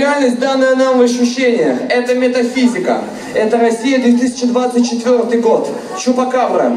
реальность, данная нам в ощущениях. Это метафизика. Это Россия 2024 год. Чупакабра.